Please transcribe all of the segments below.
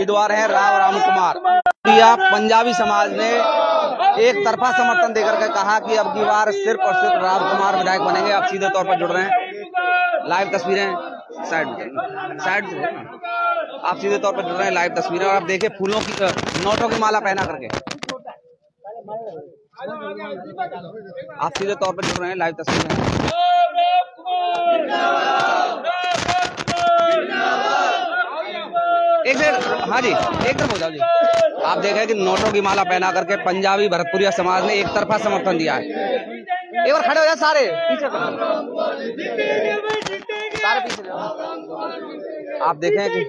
उम्मीदवार हैं राव राम कुमार। पंजाबी समाज ने एक तरफा समर्थन देकर के कहा कि अब की बार सिर्फ़ और सिर्फ़ राम कुमार विधायक बनेंगे। आप सीधे तौर पर जुड़ रहे हैं। लाइव तस्वीरें साइड साइड आप सीधे तौर पर जुड़ रहे हैं लाइव तस्वीरें और आप देखें फूलों की नोटों की माला पहना करके। आप सीधे तौर पर जुड़ रहे हैं लाइव तस्वीरें। एक सेकंड हाँ जी, एक तरफ़ हो जाओ जी। आप देखें कि नोटों की माला पहना करके पंजाबी भरतपुरिया समाज ने एक तरफा समर्थन दिया है। एक बार खड़े हो जाए सारे। सारे पीछे आप देखें कि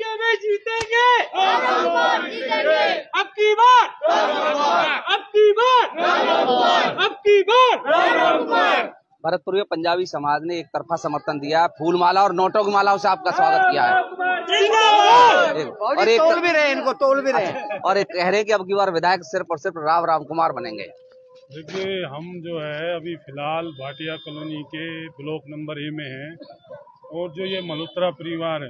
की भरतपुर पंजाबी समाज ने एक तरफा समर्थन दिया फूल माला और नोटों की मालाओं से आपका स्वागत किया है। और एक तोल भी रहे इनको तोल भी रहे और एक कह रहे हैं कि अब की बार विधायक सिर्फ़ और सिर्फ़ राव राम कुमार बनेंगे। देखिए हम जो है अभी फ़िलहाल भाटिया कॉलोनी के ब्लॉक नंबर ए में हैं और जो ये मल्होत्रा परिवार है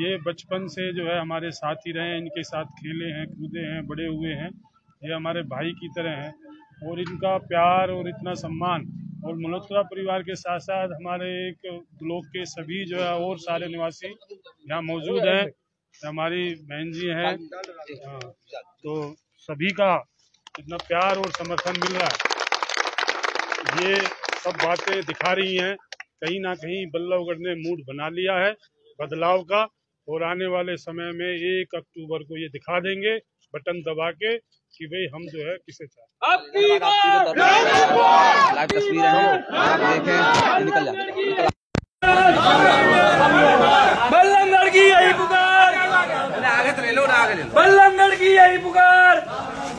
ये बचपन से जो है हमारे साथ ही रहे इनके साथ खेले हैं कूदे हैं बड़े हुए हैं ये हमारे भाई की तरह हैं और इनका प्यार और इतना सम्मान और मल्होत्रा परिवार के साथ साथ हमारे एक ब्लॉक के सभी जो है और सारे निवासी यहाँ मौजूद हैं। हमारी बहन जी हैं। हाँ, तो सभी का इतना प्यार और समर्थन मिल रहा है। ये सब बातें दिखा रही हैं। कहीं ना कहीं बल्लभगढ़ ने मूड बना लिया है बदलाव का और आने वाले समय में एक अक्टूबर को ये दिखा देंगे बटन दबा के कि भाई हम जो है किसे चाहते लाइव तस्वीरें हैं। आप देखें निकल जाते बल्लमगढ़ की यही पुकार आगे तो ले लो आगे ले लो बल्लमगढ़ की यही पुकार।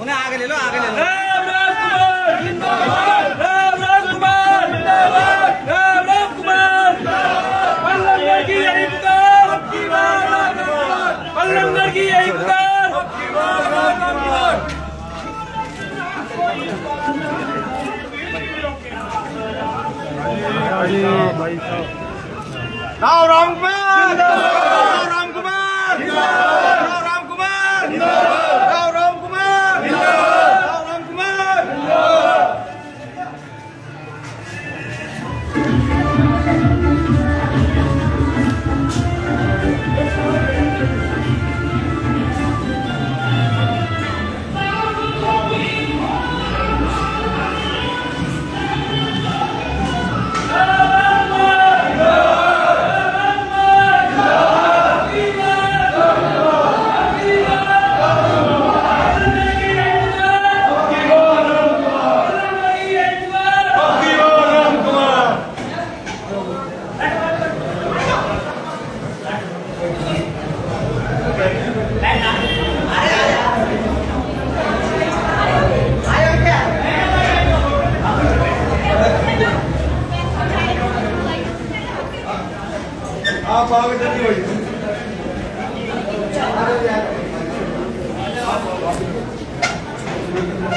उन्हें आगे ले लो आगे ले लो। राम राम कुमार। जिंदाबाद राम राम कुमार। जिंदाबाद राम राम कुमार। बल्लमगढ़ की यही पुकार। बल्लमगढ़ की यही पुकार। राम राम कुमार। राम राम कुमार। कुमार आप आओ इधर ही होइए आप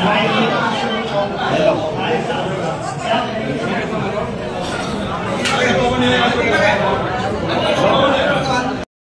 Thank you.